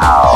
Oh.